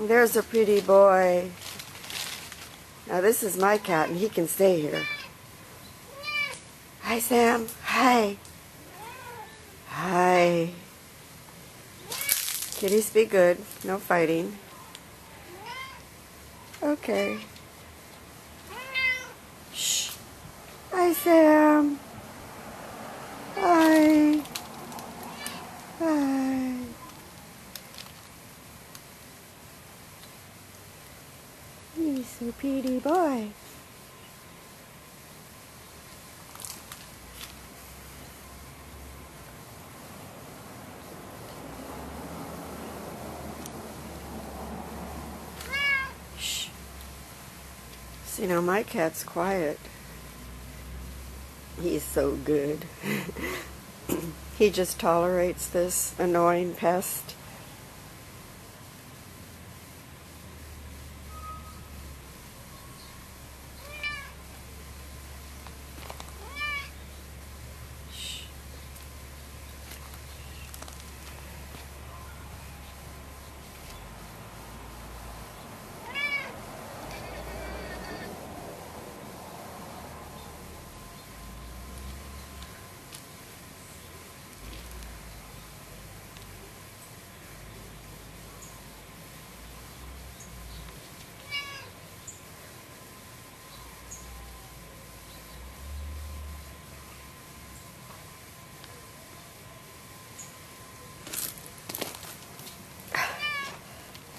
There's a pretty boy. Now this is my cat and he can stay here. Hi Sam. Hi. Hi. Kitties be good. No fighting. Okay. Shh. Hi Sam. Hi. Hi. He's so pretty boy. Shh. See now my cat's quiet. He's so good. he just tolerates this annoying pest.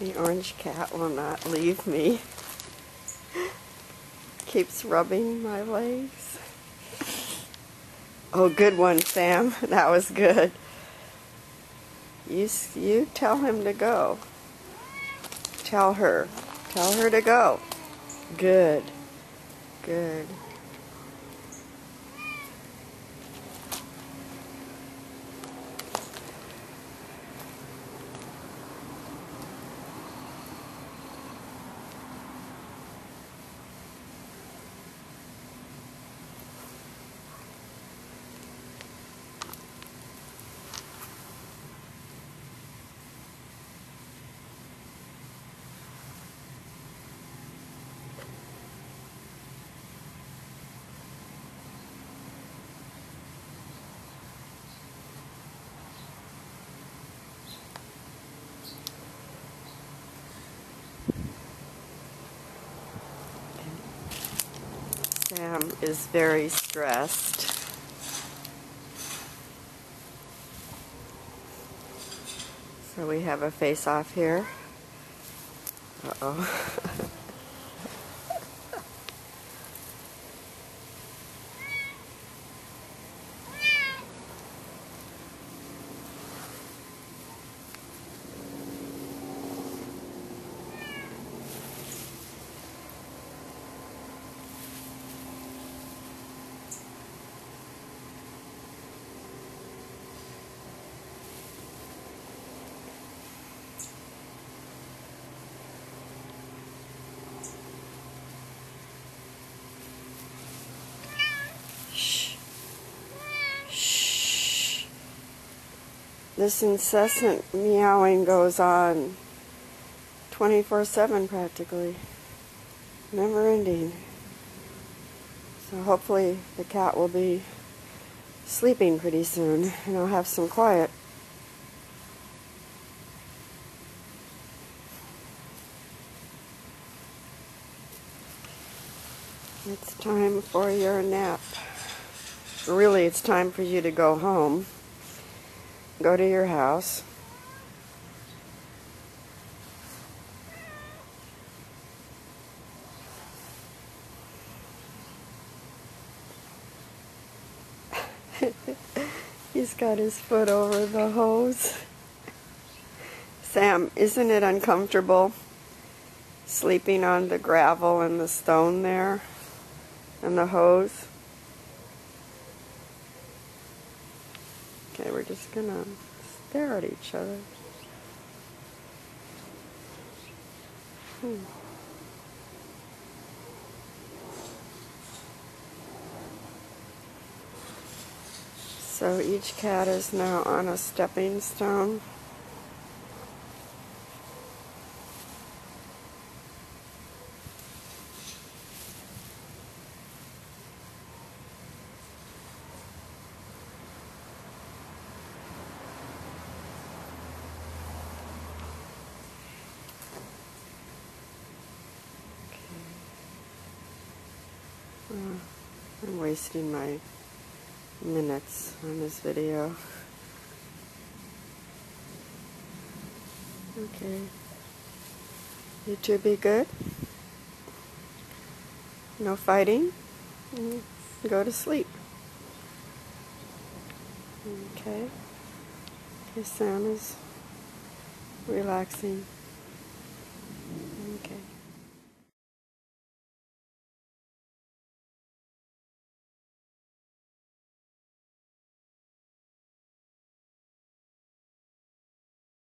The orange cat will not leave me. Keeps rubbing my legs. Oh, good one, Sam. That was good. You, you tell him to go. Tell her. Tell her to go. Good. Good. Sam is very stressed. So we have a face off here. Uh This incessant meowing goes on 24 7 practically. Never ending. So hopefully the cat will be sleeping pretty soon and I'll have some quiet. It's time for your nap. Really, it's time for you to go home. Go to your house. He's got his foot over the hose. Sam, isn't it uncomfortable sleeping on the gravel and the stone there and the hose? Okay, we're just gonna stare at each other. Hmm. So each cat is now on a stepping stone. I'm wasting my minutes on this video. Okay. You two be good? No fighting? Mm, Go to sleep. Okay. Okay, Sam is relaxing.